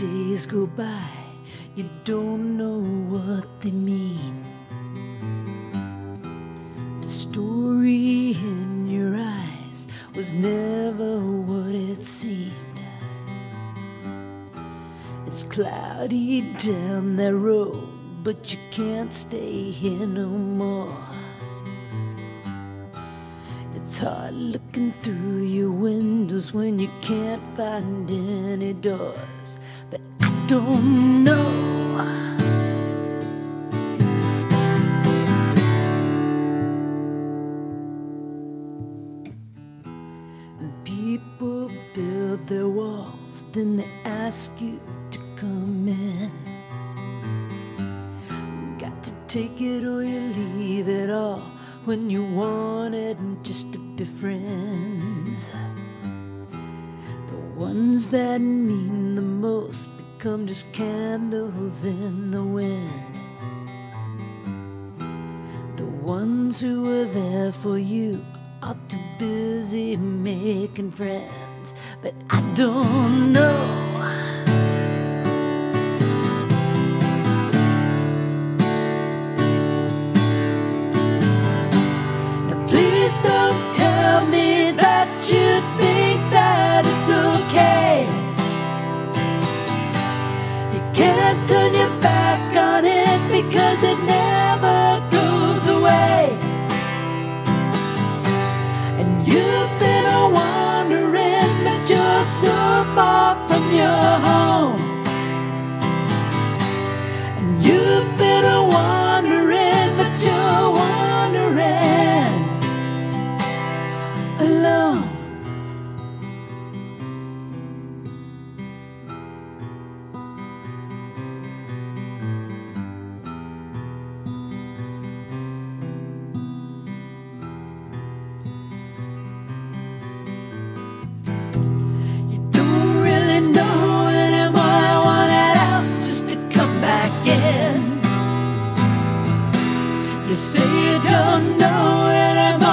days go by, you don't know what they mean. The story in your eyes was never what it seemed. It's cloudy down that road, but you can't stay here no more. Hard looking through your windows when you can't find any doors. But I don't know. People build their walls, then they ask you to come in. Got to take it or you leave it all when you wanted just to be friends. The ones that mean the most become just candles in the wind. The ones who were there for you are too busy making friends, but I don't know. Say you don't know anymore,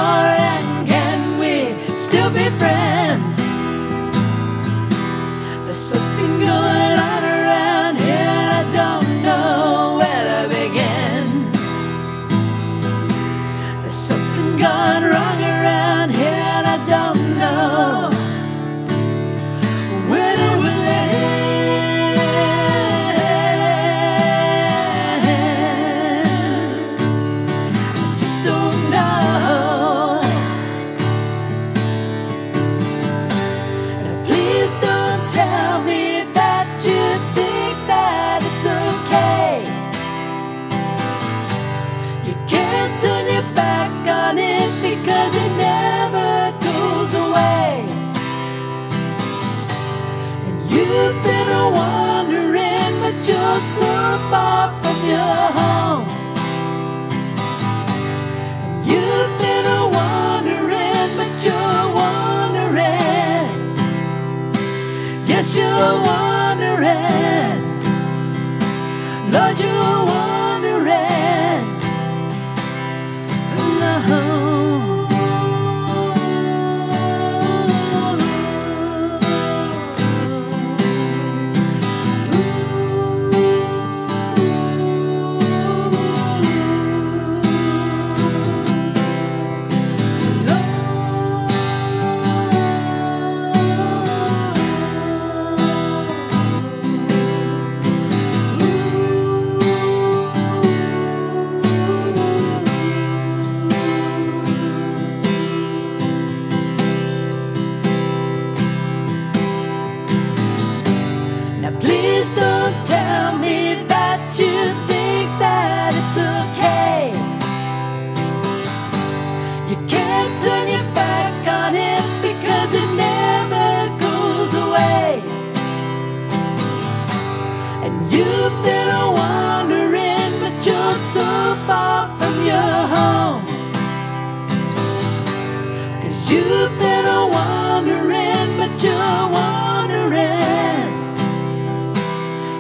you've been a wandering, but you're wandering.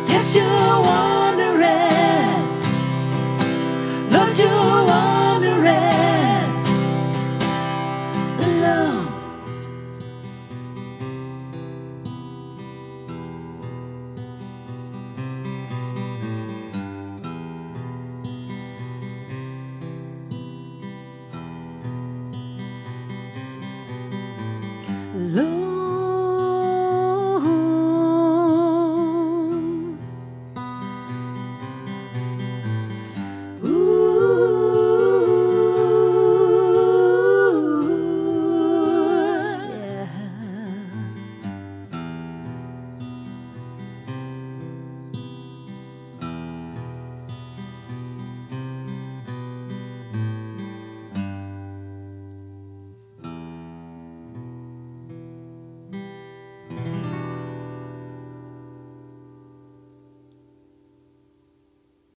Yes, you're wandering. Love.